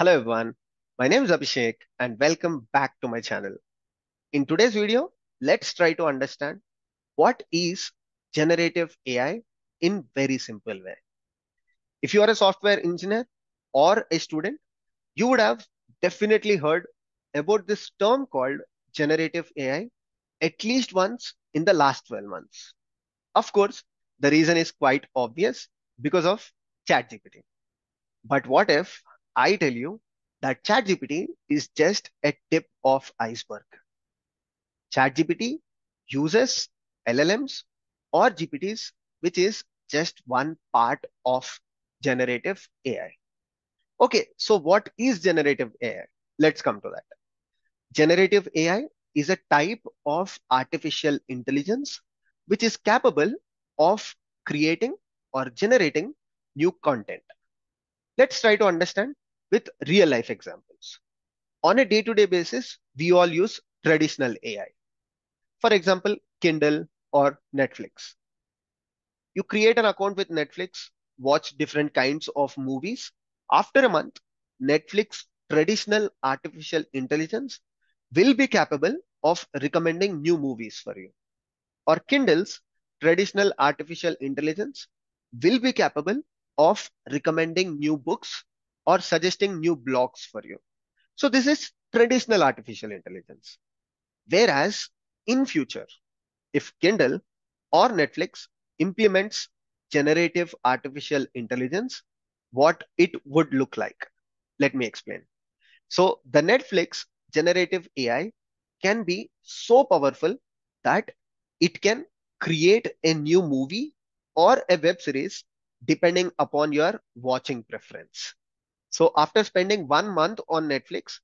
Hello everyone, my name is Abhishek and welcome back to my channel. In today's video, let's try to understand what is generative AI in very simple way. If you are a software engineer or a student, you would have definitely heard about this term called generative AI at least once in the last 12 months. Of course, the reason is quite obvious because of ChatGPT. But what if I tell you that ChatGPT is just a tip of iceberg. ChatGPT uses LLMs or GPTs, which is just one part of generative AI. Okay, so what is generative AI? Let's come to that. Generative AI is a type of artificial intelligence which is capable of creating or generating new content. Let's try to understand with real life examples. On a day to day basis, we all use traditional AI. For example, Kindle or Netflix. You create an account with Netflix, watch different kinds of movies. After a month, Netflix traditional artificial intelligence will be capable of recommending new movies for you. Or Kindle's traditional artificial intelligence will be capable of recommending new books or suggesting new blocks for you. So this is traditional artificial intelligence. Whereas in future, if Kindle or Netflix implements generative artificial intelligence, what it would look like. Let me explain. So the Netflix generative AI can be so powerful that it can create a new movie or a web series depending upon your watching preference. So after spending one month on Netflix,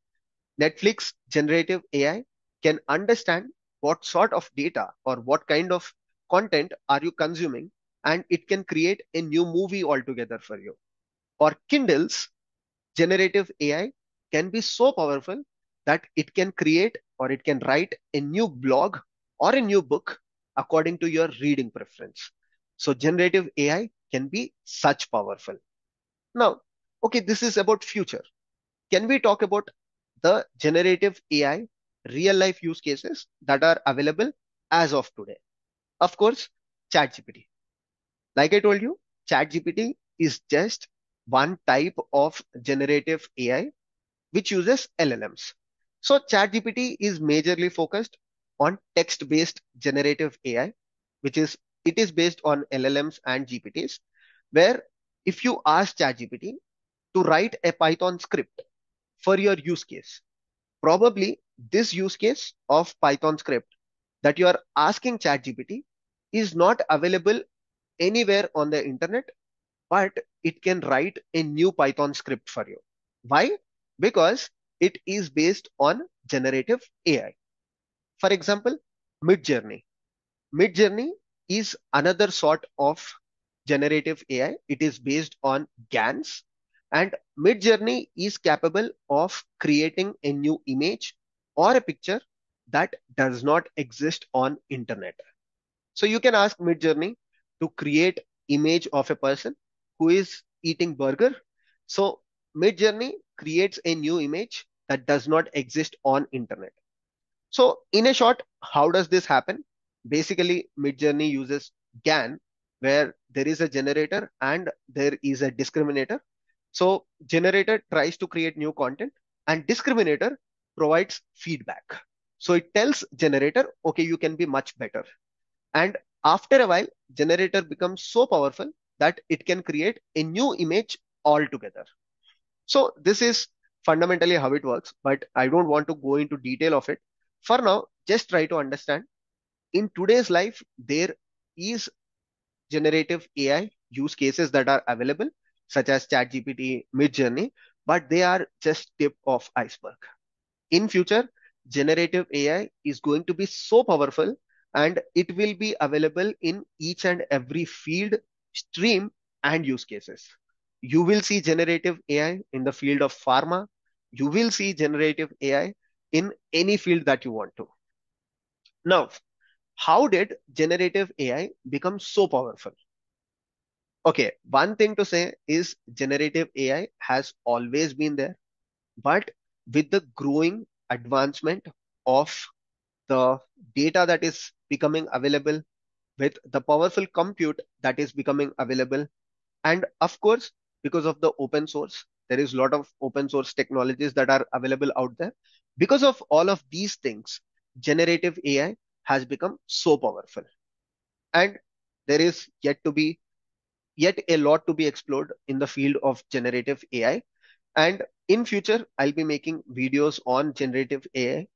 Netflix generative AI can understand what sort of data or what kind of content are you consuming and it can create a new movie altogether for you. Or Kindle's generative AI can be so powerful that it can create or it can write a new blog or a new book according to your reading preference. So generative AI can be such powerful. Now, okay, this is about future. Can we talk about the generative AI real life use cases that are available as of today? Of course, ChatGPT. Like I told you, ChatGPT is just one type of generative AI which uses LLMs. So ChatGPT is majorly focused on text-based generative AI, which is it is based on LLMs and GPTs, where if you ask ChatGPT to write a Python script for your use case. Probably this use case of Python script that you are asking ChatGPT is not available anywhere on the internet, but it can write a new Python script for you. Why? Because it is based on generative AI. For example, Midjourney. Midjourney is another sort of generative AI. It is based on GANs and Midjourney is capable of creating a new image or a picture that does not exist on internet. So you can ask Midjourney to create image of a person who is eating burger. So Midjourney creates a new image that does not exist on internet. So in a short, how does this happen? Basically, Midjourney uses GAN where there is a generator and there is a discriminator so generator tries to create new content and discriminator provides feedback. So it tells generator, okay, you can be much better. And after a while, generator becomes so powerful that it can create a new image altogether. So this is fundamentally how it works, but I don't want to go into detail of it. For now, just try to understand. In today's life, there is generative AI use cases that are available such as ChatGPT, Midjourney, but they are just tip of iceberg. In future, generative AI is going to be so powerful and it will be available in each and every field, stream, and use cases. You will see generative AI in the field of pharma. You will see generative AI in any field that you want to. Now, how did generative AI become so powerful? Okay, one thing to say is generative AI has always been there. But with the growing advancement of the data that is becoming available, with the powerful compute that is becoming available, and of course, because of the open source, there is a lot of open source technologies that are available out there. Because of all of these things, generative AI has become so powerful. And there is yet to be yet a lot to be explored in the field of generative AI. And in future, I'll be making videos on generative AI.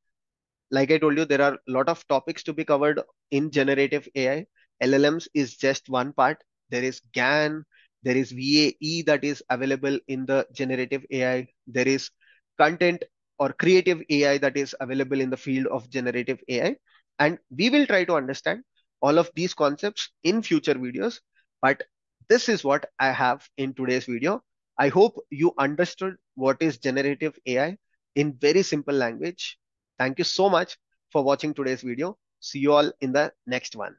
Like I told you, there are a lot of topics to be covered in generative AI. LLMs is just one part. There is GAN, there is VAE that is available in the generative AI. There is content or creative AI that is available in the field of generative AI. And we will try to understand all of these concepts in future videos. But this is what I have in today's video. I hope you understood what is generative AI in very simple language. Thank you so much for watching today's video. See you all in the next one.